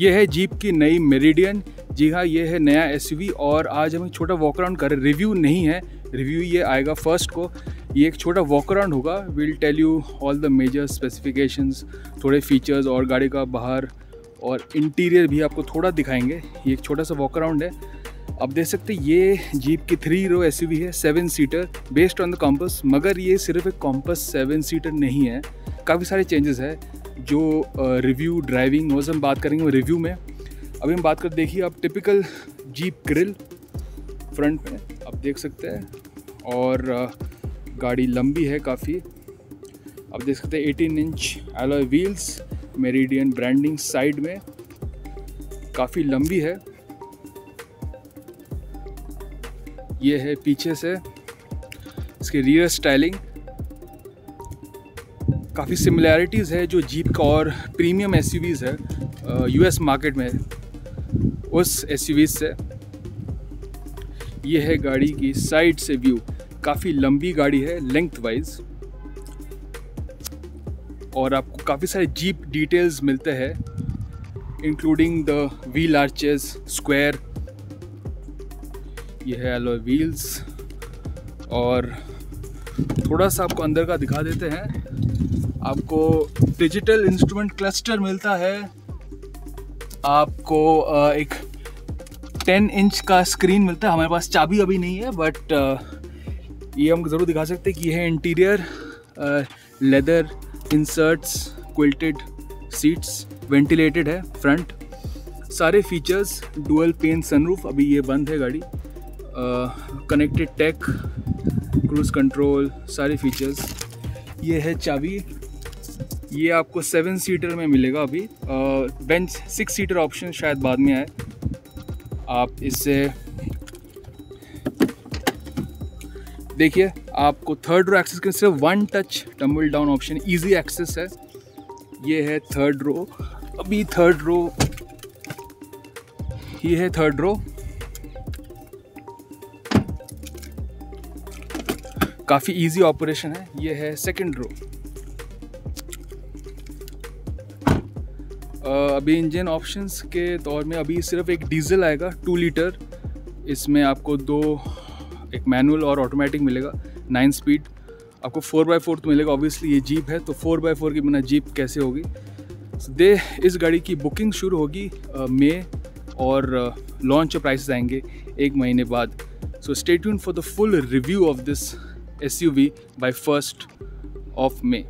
ये है जीप की नई मेरिडियन। जी हाँ ये है नया एसयूवी और आज हम एक छोटा वॉक अराउंड कर रिव्यू नहीं है रिव्यू ये आएगा फ़र्स्ट को। ये एक छोटा वॉक अराउंड होगा। Will tell you all the major specifications थोड़े फीचर्स और गाड़ी का बाहर और इंटीरियर भी आपको थोड़ा दिखाएँगे। ये एक छोटा सा वॉक अराउंड है। आप देख सकते ये जीप की थ्री रो एसयूवी है seven seater based on the Compass मगर ये सिर्फ़ एक कॉम्पस सेवन सीटर नहीं है। काफ़ी सारे चेंजेस है। जो रिव्यू ड्राइविंग वो हम बात करेंगे रिव्यू में। अभी हम बात कर देखिए आप टिपिकल जीप ग्रिल फ्रंट में आप देख सकते हैं, और गाड़ी लंबी है काफ़ी। आप देख सकते हैं 18 inch alloy wheels Meridian branding side में काफ़ी लंबी है। ये है पीछे से। इसके रियर स्टाइलिंग काफ़ी सिमिलैरिटीज़ है जो जीप का और प्रीमियम एस है यूएस मार्केट में उस एस से। ये है गाड़ी की साइड से व्यू काफ़ी लंबी गाड़ी है लेंथ वाइज और आपको काफ़ी सारे जीप डिटेल्स मिलते हैं including the wheel arches square ये है एलो व्हील्स और थोड़ा सा आपको अंदर का दिखा देते हैं। आपको डिजिटल इंस्ट्रूमेंट क्लस्टर मिलता है। आपको एक 10 इंच का स्क्रीन मिलता है। हमारे पास चाबी अभी नहीं है बट ये हम ज़रूर दिखा सकते हैं कि यह है interior leather inserts quilted seats ventilated है फ्रंट सारे फीचर्स डुअल पेन सनरूफ अभी ये बंद है गाड़ी। कनेक्टेड टेक क्रूज़ कंट्रोल सारे फीचर्स ये है चाबी। ये आपको सेवन सीटर में मिलेगा अभी। बेंच सिक्स सीटर ऑप्शन शायद बाद में आए। आप इससे देखिए, आपको थर्ड रो एक्सेस के सिर्फ़ one touch tumble down option easy access है। ये है थर्ड रो अभी थर्ड रो ये है थर्ड रो काफ़ी इजी ऑपरेशन है। ये है सेकंड रो अभी इंजन ऑप्शंस के तौर में अभी सिर्फ़ एक डीजल आएगा, टू लीटर। इसमें आपको दो, एक मैनुअल और ऑटोमेटिक मिलेगा, नाइन स्पीड। आपको फोर बाई फोर तो मिलेगा ऑब्वियसली ये जीप है तो फोर बाई फोर की बिना जीप कैसे होगी? दे, इस गाड़ी की बुकिंग शुरू होगी मई और लॉन्च प्राइस आएँगे एक महीने बाद। So stay tuned for the full review of this S U V by first of May